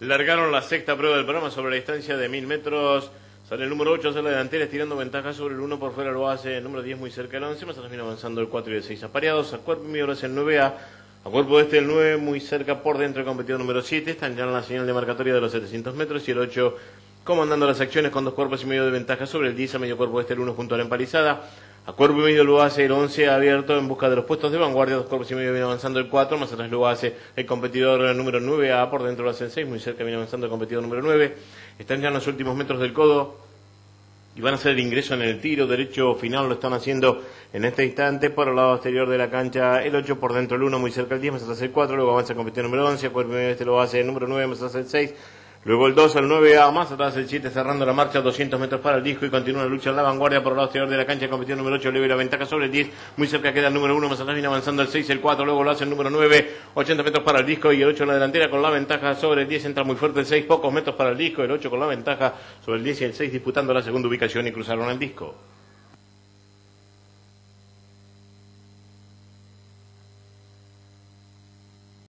Largaron la sexta prueba del programa sobre la distancia de mil metros. Sale el número 8 hacia la delantera, estirando ventaja sobre el 1 por fuera lo hace el número 10 muy cerca del 11, más viene avanzando el 4 y el 6 apareados, a cuerpo ahora es el 9A, a. Cuerpo de este el 9 muy cerca por dentro el competidor número 7, están ya en la señal de marcatoria de los 700 metros y el 8 comandando las acciones con dos cuerpos y medio de ventaja sobre el 10 a medio cuerpo este el 1 junto a la empalizada, a cuerpo y medio lo hace el 11 abierto en busca de los puestos de vanguardia, dos cuerpos y medio viene avanzando el 4, más atrás lo hace el competidor número 9A, por dentro lo hace el 6, muy cerca viene avanzando el competidor número 9, están ya en los últimos metros del codo, y van a hacer el ingreso en el tiro derecho final, lo están haciendo en este instante por el lado exterior de la cancha, el 8 por dentro el 1, muy cerca el 10, más atrás el 4, luego avanza el competidor número 11, cuerpo este lo hace el número 9, más atrás el 6, Luego el 2 el 9A, más atrás el 7 cerrando la marcha, 200 metros para el disco y continúa la lucha en la vanguardia por el lado exterior de la cancha, competición número 8, le la ventaja sobre el 10, muy cerca queda el número 1, más atrás viene avanzando el 6, el 4, luego lo hace el número 9, 80 metros para el disco y el 8 en la delantera con la ventaja sobre el 10, entra muy fuerte el 6, pocos metros para el disco, el 8 con la ventaja sobre el 10 y el 6 disputando la segunda ubicación y cruzaron el disco.